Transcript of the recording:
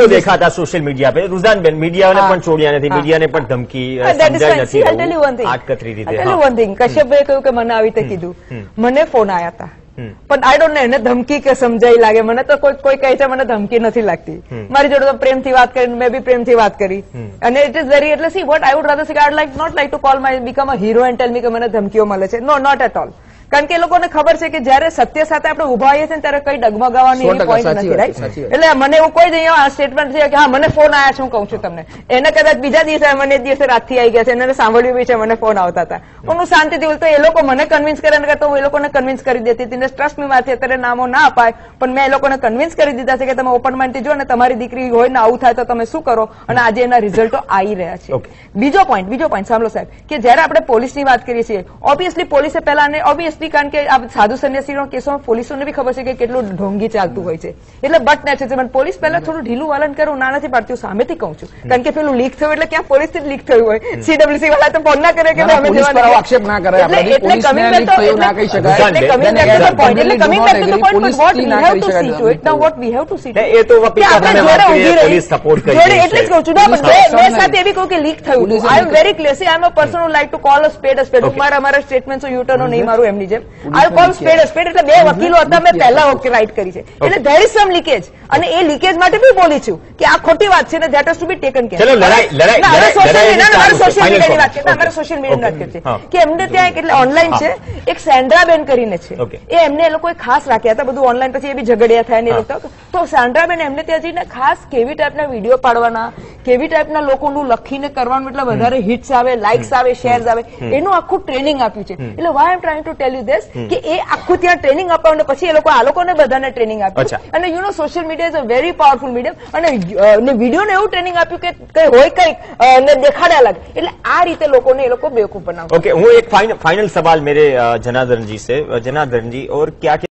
તો દેખાતા social media પર. રુઝાનબેન મીડિયાને પણ છોડ્યા નથી. મીડિયાને પણ ધમકી સમજાય નથી. આટકતરી રીતે. કશ્યપભાઈએ કહ્યું કે મને આવી રીતે કીધું. મને ફોન આવ્યા હતા પણ આઈ ડોન્ટ નો એને ધમકી કે સમજાઈ લાગે. મને તો કોઈ કોઈ કહે છે મને ધમકી નથી લાગતી. મારી જોડે તો પ્રેમથી વાત કરી મેં બી પ્રેમથી વાત કરી. અને ઇટ ઇઝ વેરી એટલે see what I would rather see I like not like to call my become a hero and tell me કે મને ધમકીઓ મળે છે. નો નોટ એટ ઓલ કારણ કે એ લોકોને ખબર છે કે જયારે સત્ય સાથે આપણે ઊભા આવીએ છીએ ત્યારે કઈ ડગમગાવાની એવી પોઈન્ટ નથી રાઈટ એટલે મને એવું કોઈ જ અહીંયા આ સ્ટેટમેન્ટ છે કે હા મને ફોન આવ્યા છે હું કહું છું તમને. એને કદાચ બીજા દિવસે મને દિવસે રાતથી આવી ગયા છે એને સાંભળ્યું બી છે મને ફોન આવતા હતા. પણ હું શાંતિથી બોલતો એ લોકો મને કન્વિન્સ કરે કરતા હું એ લોકોને કન્વિન્સ કરી દેતી હતી ટ્રસ્ટ મી માંથી અત્યારે નામો ના અપાય પણ મેં એ લોકોને કન્વિન્સ કરી દીધા છે કે તમે ઓપન માઇન્ડથી જો ને તમારી દીકરી હોય ને આવું થાય તો તમે શું કરો? અને આજે એના રિઝલ્ટો આવી રહ્યા છે. બીજો પોઈન્ટ બીજો પોઈન્ટ સાંભળો સાહેબ કે જ્યારે આપણે પોલીસની વાત કરીએ છીએ ઓબ્વિયસલી પોલીસે પહેલા અને ઓબ્વિયસલી કારણ કે આ સાધુ સંન્યાસીનો કેસોમાં પોલીસોને બી ખબર છે કે કેટલું ઢોંગી ચાલતું હોય છે. એટલે બટ ને છે પોલીસ પહેલા થોડું ઢીલું વલણ કરે ના નથી પાડતી સામેથી કહું છું. કારણ કે પેલું લીક થયું એટલે ક્યાં પોલીસથી લીક થયું હોય. સીડબ્લ્યુસી વાળા તો ફોન ના કરે કે અમે પોલીસ જવા પર આવો દઈએ. આક્ષેપ ના કરે. એટલે- પોલીસને લીક to- થયું ના કહી શકાય. એટલે coming back તો પોઈન્ટ એટલે coming back તો point what we have to see to it now what we have to see ને એ તો આપણે આપણે વાત કરીએ, પોલીસ સપોર્ટ કરી જોડે એટલે જ કહું છું ના, પણ મેં- સાથે એવી કહું કે લીક થયું I am very clear I am a person who like to call a spade a spade હું મારા મારા સ્ટેટમેન્ટ યુટર્નો નહીં મારું એમની જેમ. આઈ કોલ સ્પેડ સ્પેડ એટલે બે વકીલો હતા મેં પહેલા વખતે રાઈટ કરી છે. એટલે ધેર ઇઝ સમ લીકેજ અને એ લીકેજ માટે બી બોલી છું કે આ ખોટી વાત છે ને that to be taken care ચલો, લડાઈ- લડાઈ- ના, હવે લડાઈ- social લડાઈ media- ના, ચાલુ મારે છે. social Final media ની વાત. છે. ના, મારે સોશિયલ social ની વાત છે. કે એમને ત્યાં એક એટલે ઓનલાઈન છે એક સેન્ડ્રા બેન કરીને છે. એ એમને એ લોકોએ ખાસ રાખ્યા હતા બધું ઓનલાઈન પછી એ બી ઝઘડિયા થયા ને એ લોકો. તો સેન્ડ્રાબેન એમને ત્યાં જઈને ખાસ કેવી ટાઈપના વિડીયો પાડવાના કેવી ટાઈપના લોકોનું લખીને કરવાનું એટલે વધારે હિટ્સ આવે લાઇક્સ આવે શેર્સ આવે એનું આખું ટ્રેનિંગ આપ્યું છે એટલે why am trying to tell you this કે એ આખું ત્યાં ટ્રેનિંગ આપ્યું અને પછી એ લોકો આ લોકોને બધાને ટ્રેનિંગ આપ્યું અચ્છા. અને you know social media is a very powerful medium અને અ, વિડીયોને એવું ટ્રેનિંગ આપ્યું કે કઈ હોય કઈ અ, ને દેખાડ્યા લાગે એટલે આ રીતે લોકોને એ લોકો બેવકૂફ બનાવતા ओके वो एक फाइनल फाइनल सवाल मेरे अ, जनार्दन जी से अ, जनार्दन जी और क्या क्या